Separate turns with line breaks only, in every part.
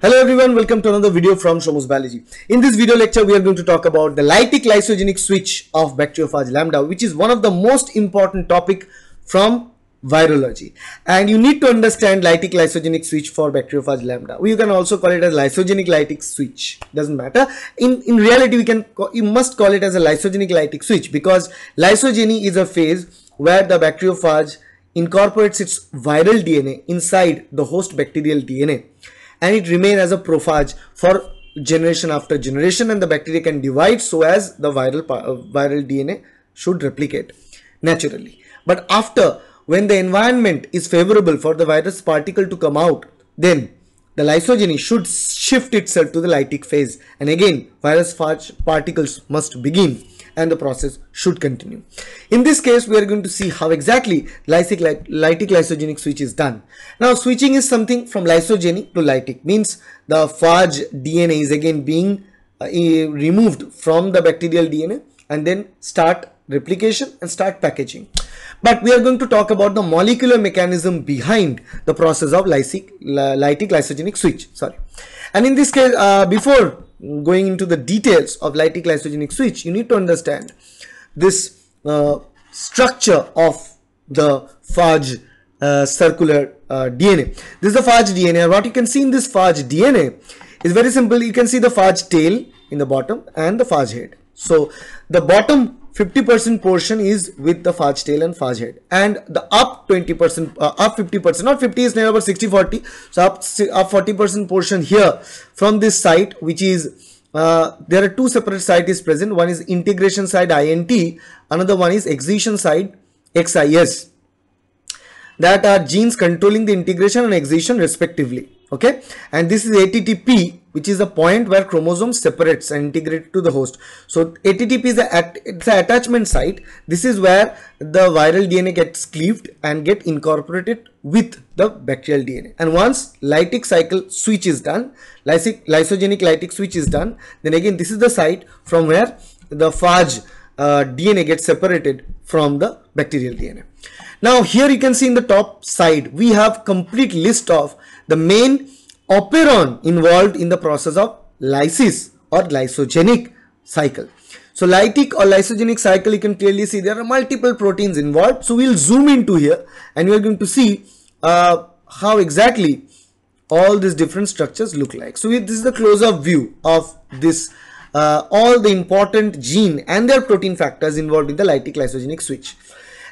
Hello everyone, welcome to another video from Shomu's Biology. In this video lecture, we are going to talk about the lytic lysogenic switch of Bacteriophage lambda, which is one of the most important topic from virology. And you need to understand lytic lysogenic switch for Bacteriophage lambda. You can also call it as lysogenic lytic switch. Doesn't matter. In in reality, we can you must call it as a lysogenic lytic switch because lysogeny is a phase where the bacteriophage incorporates its viral DNA inside the host bacterial DNA and it remain as a prophage for generation after generation and the bacteria can divide so as the viral uh, viral DNA should replicate naturally. But after when the environment is favorable for the virus particle to come out, then the lysogeny should shift itself to the lytic phase and again virus particles must begin and the process should continue. In this case, we are going to see how exactly lytic, lytic lysogenic switch is done. Now, switching is something from lysogeny to lytic, means the phage DNA is again being uh, removed from the bacterial DNA and then start replication and start packaging. But we are going to talk about the molecular mechanism behind the process of lytic, lytic lysogenic switch. Sorry. And in this case, uh, before going into the details of lytic lysogenic switch, you need to understand this uh, structure of the phage uh, circular uh, DNA. This is the phage DNA. What you can see in this phage DNA is very simple. You can see the phage tail in the bottom and the phage head. So the bottom 50% portion is with the phage tail and phage head. And the up 20% uh, up 50% not 50 is never about 60 40 so up up 40% portion here from this site which is uh, there are two separate sites present. One is integration site int another one is excision site xis that are genes controlling the integration and excision respectively okay? And this is attp which is the point where chromosome separates and integrates to the host. So attp is the at, it's attachment site. This is where the viral dna gets cleaved and get incorporated with the bacterial dna and once lytic cycle switch is done lysic, lysogenic lytic switch is done then again this is the site from where the phage uh, dna gets separated from the bacterial dna now here you can see in the top side we have complete list of the main operon involved in the process of lysis or lysogenic cycle. So lytic or lysogenic cycle you can clearly see there are multiple proteins involved. So we'll zoom into here and we are going to see uh, how exactly all these different structures look like. So this is the close-up view of this uh, all the important gene and their protein factors involved in the lytic lysogenic switch.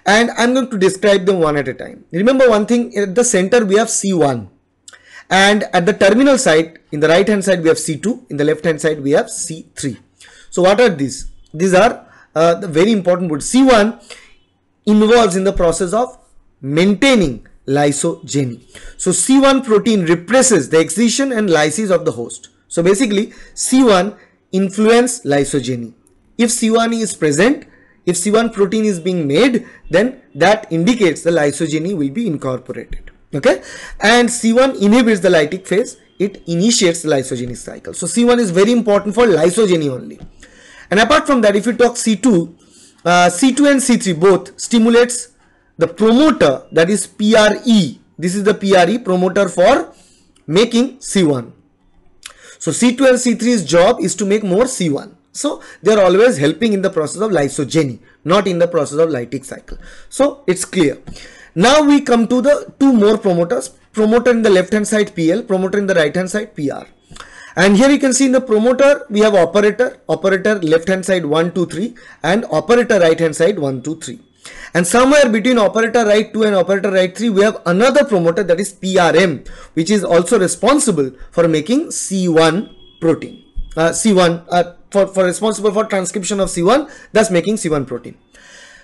And I'm going to describe them one at a time. Remember one thing at the center we have C1 and at the terminal side in the right hand side we have C2 in the left hand side we have C3 so what are these? These are uh, the very important words. C1 involves in the process of maintaining lysogeny. So C1 protein represses the excision and lysis of the host. So basically C1 influence lysogeny. If C1 is present if C1 protein is being made then that indicates the lysogeny will be incorporated okay? And c1 inhibits the lytic phase. It initiates the lysogeny cycle. So c1 is very important for lysogeny only. And apart from that if you talk c2 uh, c2 and c3 both stimulates the promoter that is pre this is the pre promoter for making c1 so c2 and c3's job is to make more c1 so they are always helping in the process of lysogeny not in the process of lytic cycle. So it's clear now we come to the two more promoters, promoter in the left hand side PL, promoter in the right hand side PR. And here you can see in the promoter, we have operator, operator left hand side 1, 2, 3 and operator right hand side 1, 2, 3. And somewhere between operator right 2 and operator right 3, we have another promoter that is PRM, which is also responsible for making C1 protein. Uh, C1, uh, for, for responsible for transcription of C1, thus making C1 protein.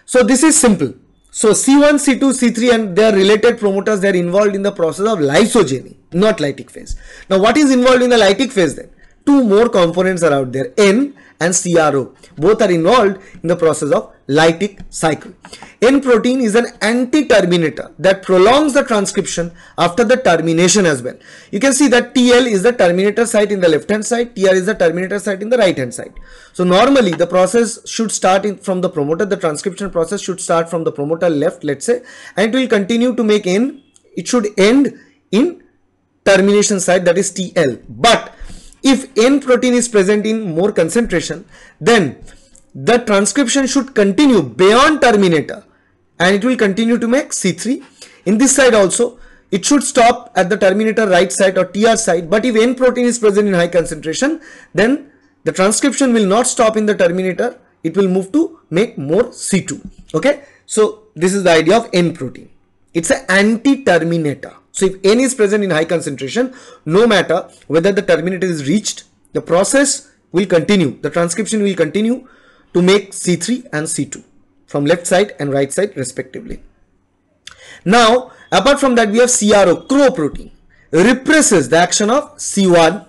So this is simple. So C1, C2, C3 and their related promoters, they are involved in the process of lysogeny, not lytic phase. Now what is involved in the lytic phase then? Two more components are out there, N and CRO. Both are involved in the process of lytic cycle. N protein is an anti-terminator that prolongs the transcription after the termination as well. You can see that TL is the terminator site in the left hand side, TR is the terminator site in the right hand side. So normally the process should start in, from the promoter, the transcription process should start from the promoter left let's say and it will continue to make N, it should end in termination site that is TL. But if N protein is present in more concentration, then the transcription should continue beyond terminator and it will continue to make C3. In this side also, it should stop at the terminator right side or TR side. But if N protein is present in high concentration, then the transcription will not stop in the terminator. It will move to make more C2. Okay. So this is the idea of N protein. It's an anti-terminator. So if N is present in high concentration, no matter whether the terminator is reached, the process will continue. The transcription will continue to make C3 and C2 from left side and right side respectively. Now, apart from that, we have CRO, CRO protein, represses the action of C1,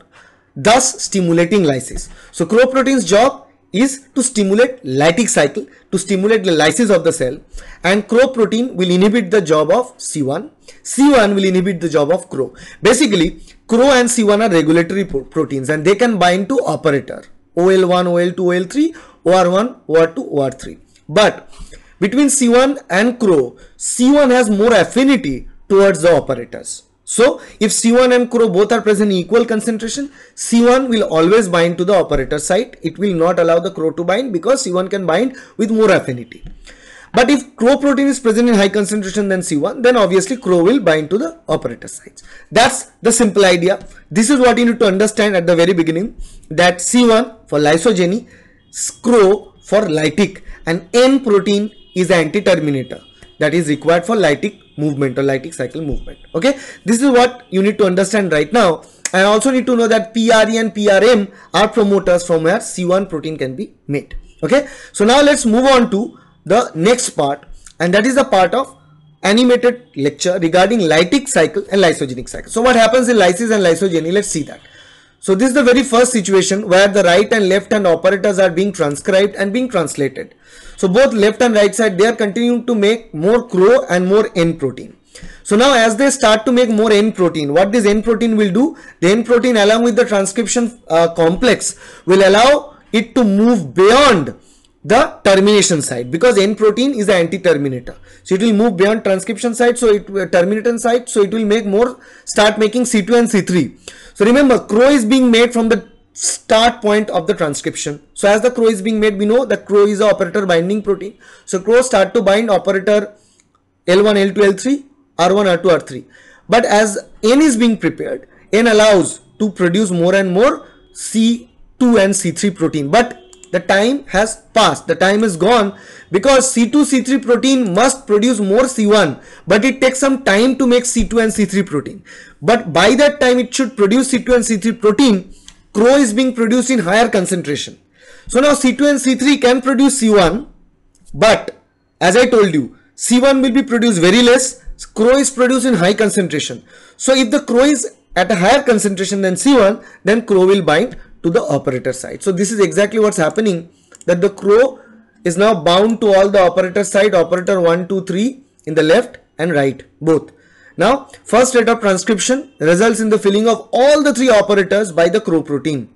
thus stimulating lysis. So, CRO protein's job is to stimulate lytic cycle, to stimulate the lysis of the cell and CRO protein will inhibit the job of C1. C1 will inhibit the job of CRO. Basically, CRO and C1 are regulatory proteins and they can bind to operator OL1, OL2, OL3, OR1, OR2, OR3. But between C1 and CRO, C1 has more affinity towards the operators. So if C1 and CRO both are present in equal concentration, C1 will always bind to the operator site. It will not allow the CRO to bind because C1 can bind with more affinity. But if CRO protein is present in high concentration than C1, then obviously CRO will bind to the operator sites. That's the simple idea. This is what you need to understand at the very beginning that C1 for lysogeny, CRO for lytic. And N protein is anti-terminator that is required for lytic movement or lytic cycle movement. Okay? This is what you need to understand right now. I also need to know that PRE and PRM are promoters from where C1 protein can be made. Okay? So now let's move on to the next part. And that is the part of animated lecture regarding lytic cycle and lysogenic cycle. So what happens in lysis and lysogeny? Let's see that so this is the very first situation where the right and left hand operators are being transcribed and being translated. So both left and right side they are continuing to make more CRO and more N protein. So now as they start to make more N protein, what this N protein will do? The N protein along with the transcription uh, complex will allow it to move beyond the termination site because N protein is the anti-terminator. So it will move beyond transcription site, so it uh, terminator site, so it will make more, start making C2 and C3. So remember, CRO is being made from the start point of the transcription. So as the CRO is being made, we know that CRO is the operator binding protein. So CRO start to bind operator L1, L2, L3, R1, R2, R3. But as N is being prepared, N allows to produce more and more C2 and C3 protein. But the time has passed, the time is gone because C2, C3 protein must produce more C1 but it takes some time to make C2 and C3 protein. But by that time it should produce C2 and C3 protein, CRO is being produced in higher concentration. So now C2 and C3 can produce C1 but as I told you C1 will be produced very less, CRO is produced in high concentration. So if the CRO is at a higher concentration than C1 then CRO will bind to the operator side. So this is exactly what's happening that the CRO is now bound to all the operator side operator 1 2 3 in the left and right both. Now first rate of transcription results in the filling of all the three operators by the CRO protein.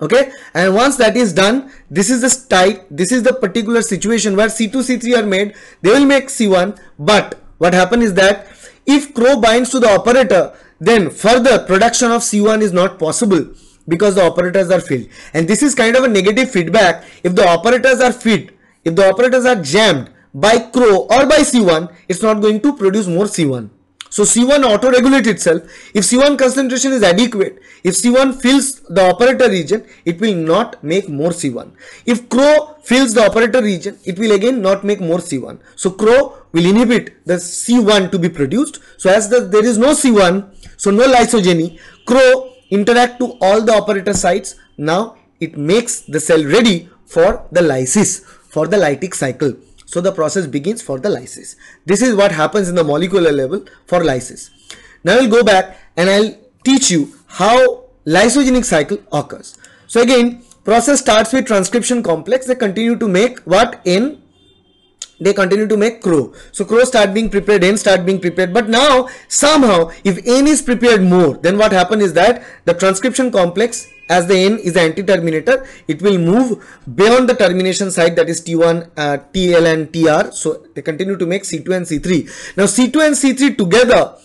Okay, and once that is done, this is the type, this is the particular situation where C2, C3 are made, they will make C1, but what happens is that if CRO binds to the operator, then further production of C1 is not possible because the operators are filled. And this is kind of a negative feedback. If the operators are filled if the operators are jammed by CRO or by C1 it's not going to produce more C1 so C1 auto regulate itself. If C1 concentration is adequate if C1 fills the operator region it will not make more C1 if CRO fills the operator region it will again not make more C1 so CRO will inhibit the C1 to be produced. So as the, there is no C1 so no lysogeny CRO interact to all the operator sites. Now it makes the cell ready for the lysis, for the lytic cycle. So the process begins for the lysis. This is what happens in the molecular level for lysis. Now I'll go back and I'll teach you how lysogenic cycle occurs. So again, process starts with transcription complex. They continue to make what in they continue to make CRO. So CRO start being prepared, N start being prepared. But now somehow if N is prepared more, then what happen is that the transcription complex as the N is the anti-terminator, it will move beyond the termination site that is T1, uh, TL and TR. So they continue to make C2 and C3. Now C2 and C3 together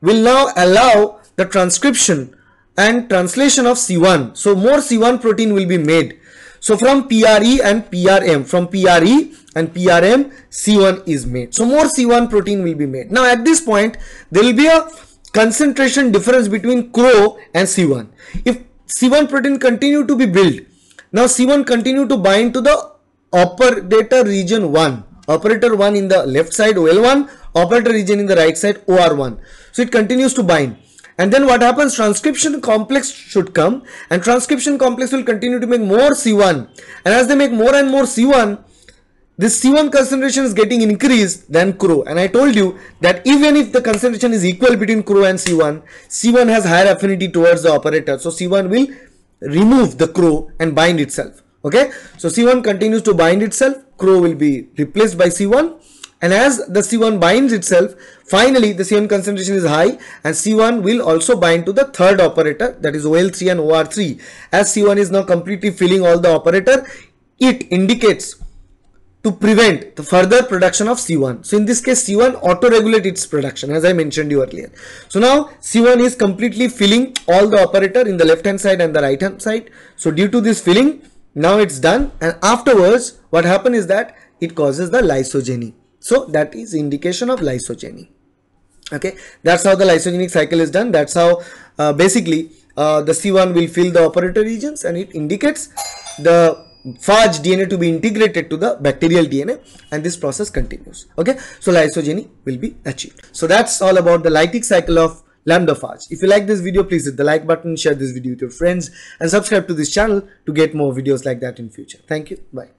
will now allow the transcription and translation of C1. So more C1 protein will be made. So from PRE and PRM, from PRE and PRM, C1 is made. So more C1 protein will be made. Now at this point, there will be a concentration difference between CRO and C1. If C1 protein continue to be built, now C1 continue to bind to the operator region 1, operator 1 in the left side OL1, operator region in the right side OR1. So it continues to bind and then what happens transcription complex should come and transcription complex will continue to make more C1 and as they make more and more C1 this C1 concentration is getting increased than CRO and I told you that even if the concentration is equal between CRO and C1 C1 has higher affinity towards the operator. So C1 will remove the CRO and bind itself. Okay? So C1 continues to bind itself. CRO will be replaced by C1 and as the C1 binds itself, finally the C1 concentration is high and C1 will also bind to the third operator that is OL3 and OR3. As C1 is now completely filling all the operator, it indicates to prevent the further production of C1. So in this case C1 auto-regulate its production as I mentioned you earlier. So now C1 is completely filling all the operator in the left hand side and the right hand side. So due to this filling now it's done and afterwards what happens is that it causes the lysogeny. So that is indication of lysogeny. Okay, that's how the lysogenic cycle is done. That's how uh, basically uh, the C1 will fill the operator regions and it indicates the phage DNA to be integrated to the bacterial DNA and this process continues. Okay, so lysogeny will be achieved. So that's all about the lytic cycle of lambda phage. If you like this video, please hit the like button, share this video with your friends and subscribe to this channel to get more videos like that in future. Thank you. Bye.